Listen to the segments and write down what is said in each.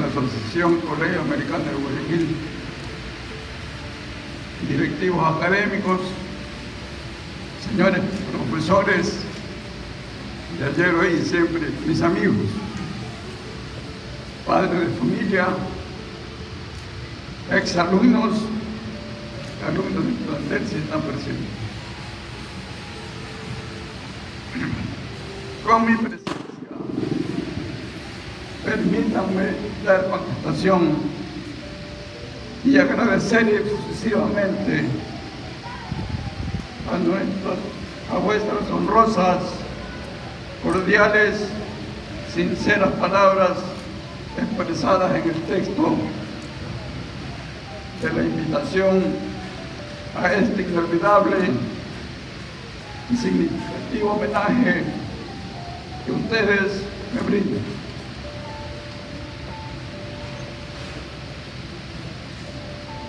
la Asociación Colegio Americano de Guayaquil, directivos académicos, señores profesores de ayer, hoy y siempre, mis amigos, padres de familia, exalumnos, alumnos del plantel si están presentes. Con mi presencia, permítanme dar contestación y agradecer exclusivamente a, nuestras, a vuestras honrosas, cordiales, sinceras palabras expresadas en el texto de la invitación a este inolvidable y significativo homenaje que ustedes me brindan.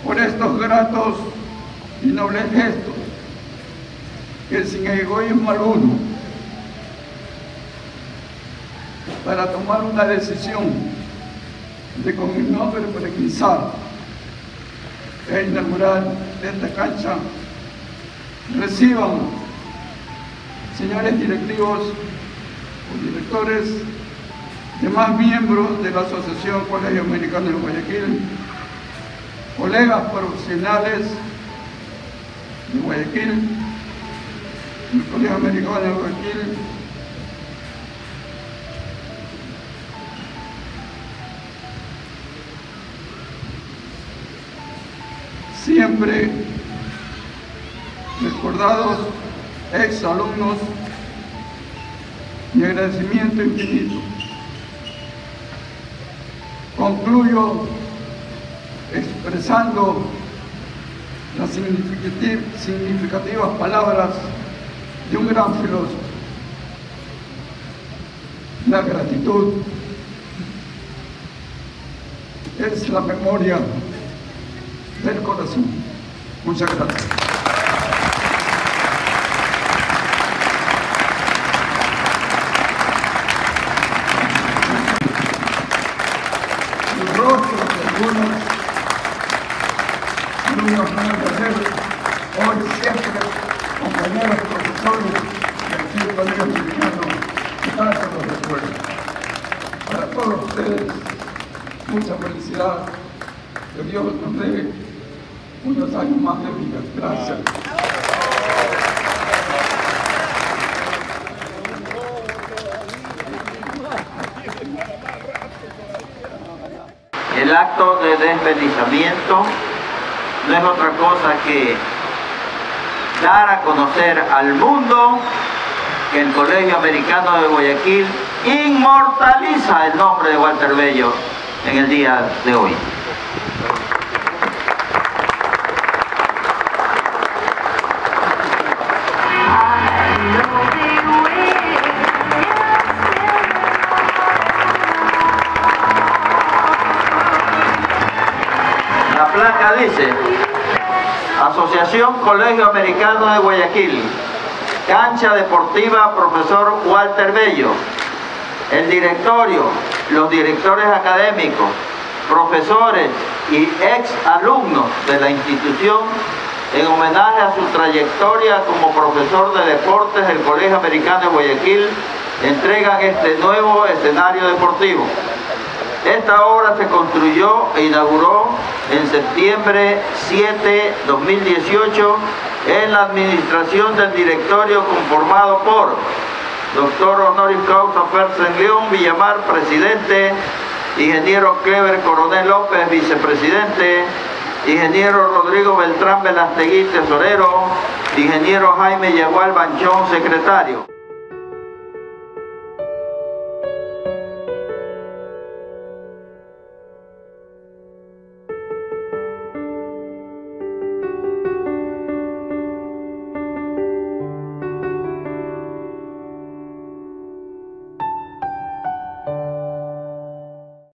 Por estos gratos y nobles gestos que sin egoísmo alguno para tomar una decisión de con mi nombre prequizar e inaugurar esta cancha reciban señores directivos o directores demás miembros de la Asociación Colegio Americano de Guayaquil colegas profesionales de Guayaquil el Colegio Americano de Guayaquil siempre recordados ex alumnos, mi agradecimiento infinito. Concluyo expresando las significativas palabras de un gran filósofo. La gratitud es la memoria del corazón. Muchas gracias. Los rostros de algunos alumnos van a ser hoy siempre compañeros profesores del Colegio Mexicano gracias los recuerdos. Para todos ustedes, mucha felicidad. Que Dios nos dé unos años más de vida. Gracias. El acto de despenalizamiento no es otra cosa que dar a conocer al mundo que el Colegio Americano de Guayaquil inmortaliza el nombre de Walter Bello en el día de hoy. La placa dice, Asociación Colegio Americano de Guayaquil, cancha deportiva profesor Walter Bello, el directorio, los directores académicos, profesores y ex alumnos de la institución en homenaje a su trayectoria como profesor de deportes del Colegio Americano de Guayaquil, entregan este nuevo escenario deportivo. Esta obra se construyó e inauguró en septiembre 7, 2018 en la administración del directorio conformado por doctor honoris causa Fersen León Villamar, presidente, ingeniero Clever Coronel López, vicepresidente, ingeniero Rodrigo Beltrán Velastegui, tesorero, ingeniero Jaime Yagual Banchón, secretario.